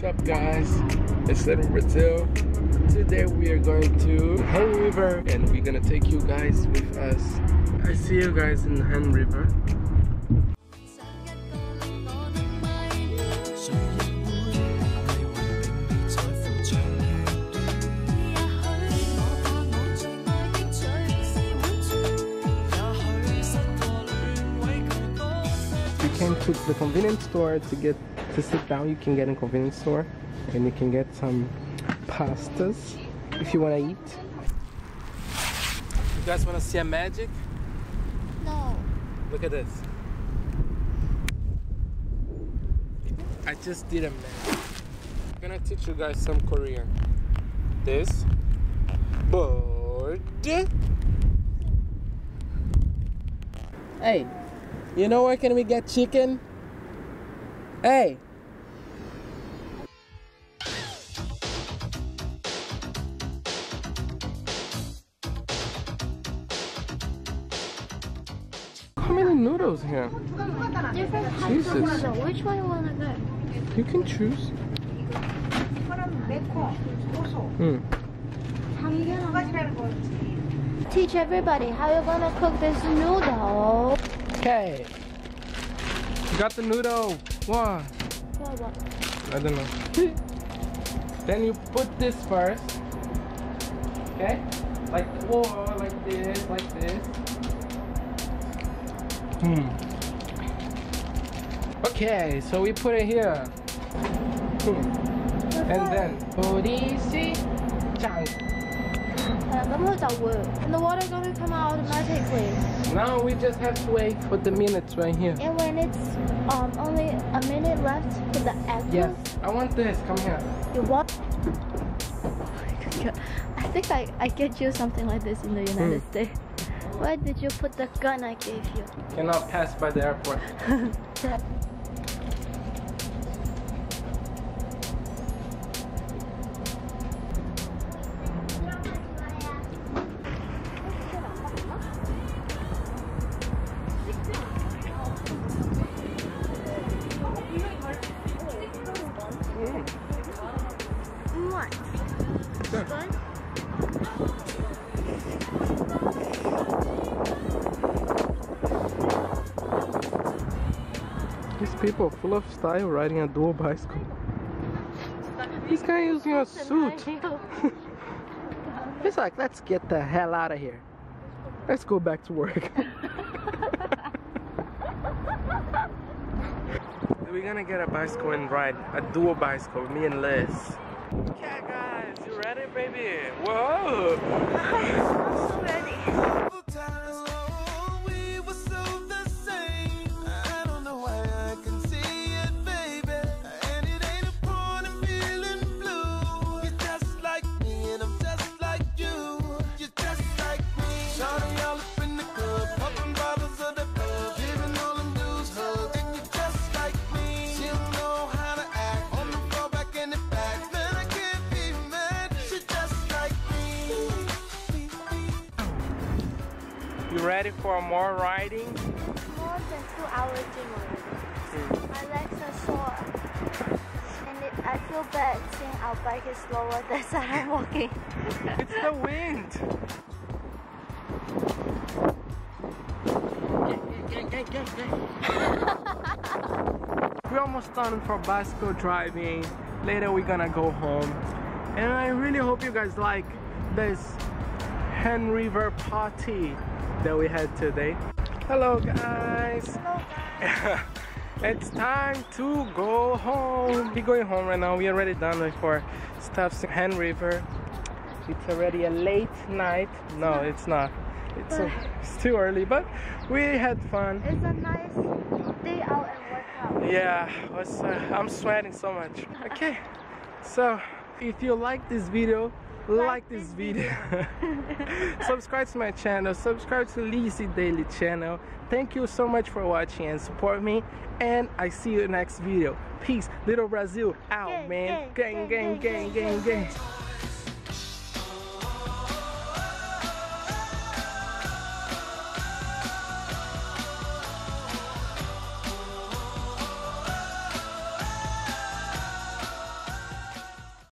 What's up guys? It's Little Brazil. Today we are going to Han River and we're gonna take you guys with us. I see you guys in Han River. Came to the convenience store to get to sit down. You can get in convenience store and you can get some pastas if you wanna eat. You guys wanna see a magic? No. Look at this. I just did a magic. I'm gonna teach you guys some Korean. This board. Hey, you know where can we get chicken? Hey. How many noodles here? Different Jesus. Which one you wanna get? You can choose. Hmm. Teach everybody how you're gonna cook this noodle. Okay. You got the noodle. One. I don't know. then you put this first. Okay? Like like this, like this. Hmm. Okay, so we put it here. Hmm. And then Odisi Chang. The water will. And the water gonna come out automatically. Now we just have to wait for the minutes right here. And when it's um only a minute left for the apples. Yes. I want this. Come here. You want? I think I, I get you something like this in the hmm. United hmm. States. Where did you put the gun I gave you? Cannot pass by the airport. What? Sure. Gun? These people are full of style riding a dual bicycle. This guy using a suit. He's like, let's get the hell out of here. Let's go back to work. We're gonna get a bicycle and ride a dual bicycle, me and Liz. Okay, guys, you ready, baby? Whoa! so ready. You ready for more riding? It's more than two hours gym hmm. already. My legs are sore. And it, I feel bad seeing our bike is slower than I'm walking. It's the wind. we're almost done for bicycle driving. Later we're gonna go home. And I really hope you guys like this Han River party that we had today. Hello guys. Hello guys. it's time to go home. We're going home right now. We're already done with our stuff in Han River. It's already a late night. No, it's not. It's, uh, it's too early, but we had fun. It's a nice day out and workout. Yeah, was, uh, I'm sweating so much. Okay, so if you like this video, like, this, video. subscribe to my channel, subscribe to Lizzy Daily channel. Thank you so much for watching and support me. And I see you next video. Peace, little Brazil out, Gang, man. gang, gang, gang, gang, gang. gang. gang.